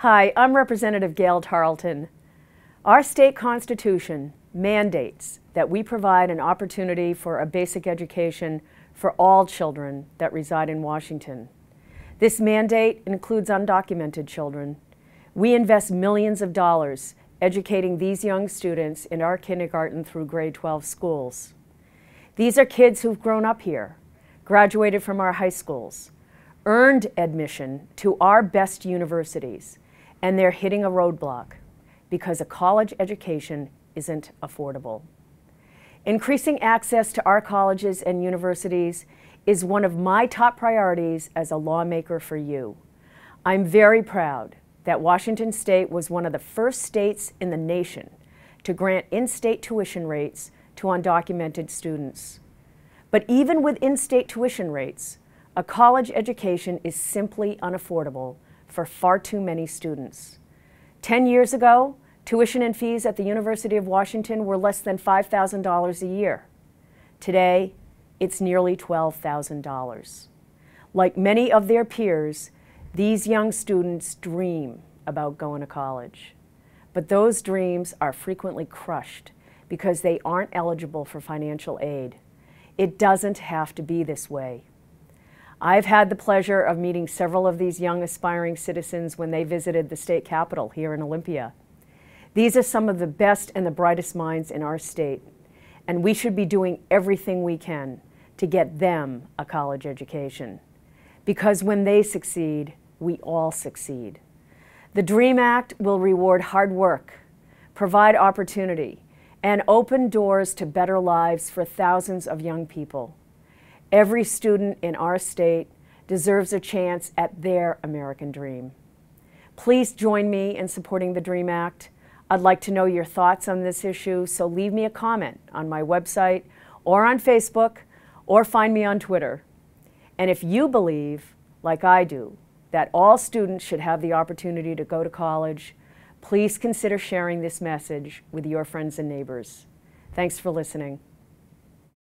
Hi, I'm Representative Gael Tarleton. Our state constitution mandates that we provide an opportunity for a basic education for all children that reside in Washington. This mandate includes undocumented children. We invest millions of dollars educating these young students in our kindergarten through grade 12 schools. These are kids who've grown up here, graduated from our high schools, earned admission to our best universities, and they're hitting a roadblock because a college education isn't affordable. Increasing access to our colleges and universities is one of my top priorities as a lawmaker for you. I'm very proud that Washington State was one of the first states in the nation to grant in-state tuition rates to undocumented students. But even with in-state tuition rates, a college education is simply unaffordable for far too many students. Ten years ago, tuition and fees at the University of Washington were less than $5,000 a year. Today, it's nearly $12,000. Like many of their peers, these young students dream about going to college. But those dreams are frequently crushed because they aren't eligible for financial aid. It doesn't have to be this way. I've had the pleasure of meeting several of these young aspiring citizens when they visited the state capitol here in Olympia. These are some of the best and the brightest minds in our state, and we should be doing everything we can to get them a college education. Because when they succeed, we all succeed. The DREAM Act will reward hard work, provide opportunity, and open doors to better lives for thousands of young people. Every student in our state deserves a chance at their American dream. Please join me in supporting the DREAM Act. I'd like to know your thoughts on this issue, so leave me a comment on my website or on Facebook or find me on Twitter. And if you believe, like I do, that all students should have the opportunity to go to college, please consider sharing this message with your friends and neighbors. Thanks for listening.